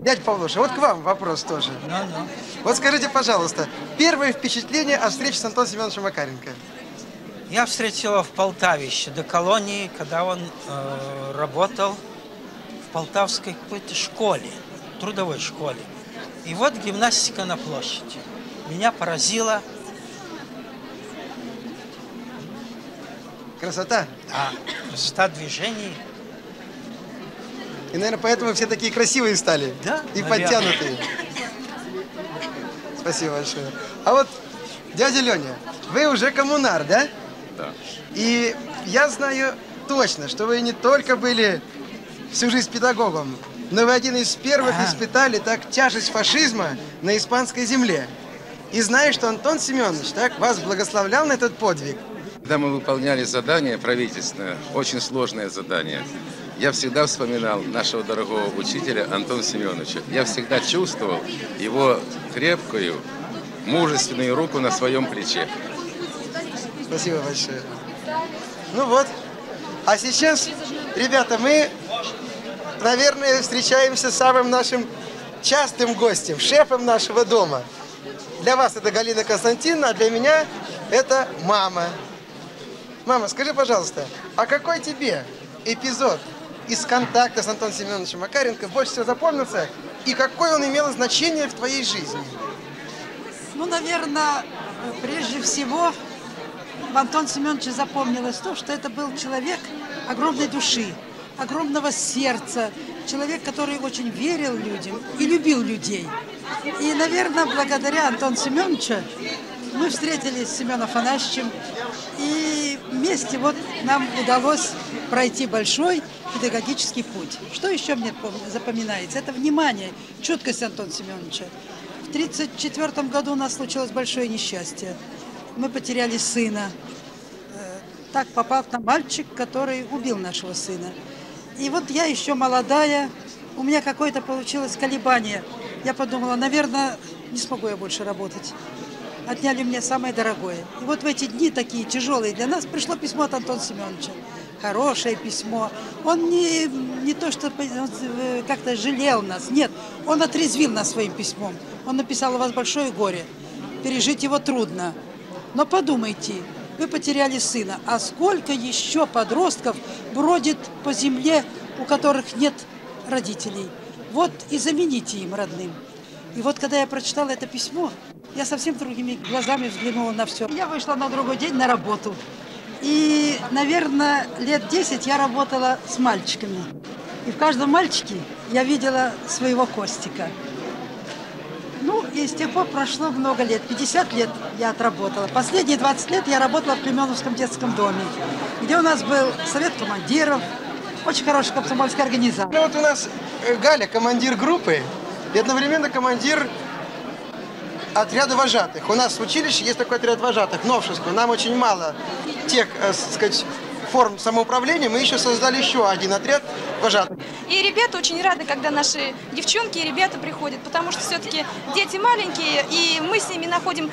Дядя Павлуша, вот к вам вопрос тоже. Ну-ну. Вот скажите, пожалуйста, первое впечатление о встрече с Антоном Семеновичем Макаренко? Я встретил его в Полтаве еще до колонии, когда он э, работал в полтавской какой-то школе, трудовой школе. И вот гимнастика на площади. Меня поразило, Красота. а красота движений. И, наверное, поэтому все такие красивые стали. Да, И наверное. подтянутые. Спасибо большое. А вот, дядя Леня, вы уже коммунар, да? Да. И я знаю точно, что вы не только были всю жизнь педагогом, но вы один из первых Ага. испытали так тяжесть фашизма на испанской земле. И знаю, что Антон Семенович так вас благословлял на этот подвиг. Когда мы выполняли задание правительственное, очень сложное задание, я всегда вспоминал нашего дорогого учителя Антона Семеновича. Я всегда чувствовал его крепкую, мужественную руку на своем плече. Спасибо большое. Ну вот. А сейчас, ребята, мы, наверное, встречаемся с самым нашим частым гостем, шефом нашего дома. Для вас это Галина Константиновна, а для меня это мама. Мама, скажи, пожалуйста, а какой тебе эпизод из контакта с Антоном Семеновичем Макаренко больше всего запомнился? И какое он имел значение в твоей жизни? Ну, наверное, прежде всего в Антон Семеновиче запомнилось то, что это был человек огромной души, огромного сердца, человек, который очень верил людям и любил людей. И, наверное, благодаря Антону Семеновичу мы встретились с Семеном Афанасьевичем, и вместе вот нам удалось пройти большой педагогический путь. Что еще мне пом- запоминается? Это внимание, чуткость Антона Семеновича. В 1934 году у нас случилось большое несчастье. Мы потеряли сына. Э, Так попал там мальчик, который убил нашего сына. И вот я еще молодая, у меня какое-то получилось колебание. Я подумала, наверное, не смогу я больше работать. Отняли мне самое дорогое. И вот в эти дни такие тяжелые для нас пришло письмо от Антона Семеновича. Хорошее письмо. Он не, не то, что э, как-то жалел нас. Нет, он отрезвил нас своим письмом. Он написал, у вас большое горе. Пережить его трудно. Но подумайте, вы потеряли сына, а сколько еще подростков бродит по земле, у которых нет родителей? Вот и замените им родным. И вот когда я прочитала это письмо, я совсем другими глазами взглянула на все. Я вышла на другой день на работу. И, наверное, лет 10 я работала с мальчиками. И в каждом мальчике я видела своего Костика. Ну, и с тех пор прошло много лет. 50 лет я отработала. Последние 20 лет я работала в Клеменовском детском доме, где у нас был совет командиров, очень хорошая комсомольская организация. Ну вот у нас э, Галя, командир группы, и одновременно командир отряда вожатых. У нас в училище есть такой отряд вожатых, новшество. Нам очень мало тех, э, сказать, форм самоуправления. Мы еще создали еще один отряд вожатых. И ребята очень рады, когда наши девчонки и ребята приходят, потому что все-таки дети маленькие, и мы с ними находим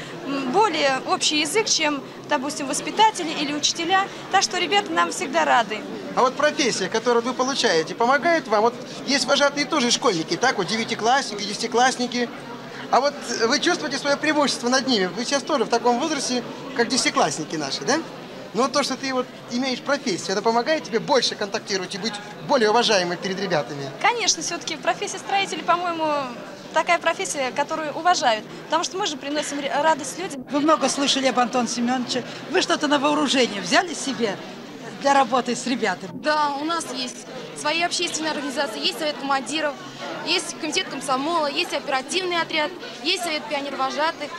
более общий язык, чем, допустим, воспитатели или учителя. Так что ребята нам всегда рады. А вот профессия, которую вы получаете, помогает вам? Вот есть вожатые тоже школьники, так вот, девятиклассники, десятиклассники. А вот вы чувствуете свое преимущество над ними? Вы сейчас тоже в таком возрасте, как десятиклассники наши, да? Но то, что ты вот имеешь профессию, это помогает тебе больше контактировать и быть более уважаемой перед ребятами? Конечно, все-таки профессия строителей, по-моему, такая профессия, которую уважают. Потому что мы же приносим радость людям. Вы много слышали об Антоне Семеновиче. Вы что-то на вооружение взяли себе для работы с ребятами? Да, у нас есть свои общественные организации, есть совет командиров, есть комитет комсомола, есть оперативный отряд, есть совет пионер-вожатых.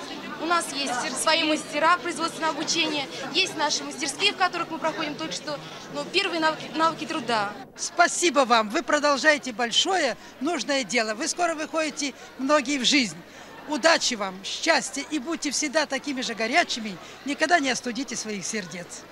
У нас есть свои мастера производственного обучения, есть наши мастерские, в которых мы проходим только что ну, первые навыки, навыки труда. Спасибо вам. Вы продолжаете большое, нужное дело. Вы скоро выходите многие в жизнь. Удачи вам, счастья и будьте всегда такими же горячими. Никогда не остудите своих сердец.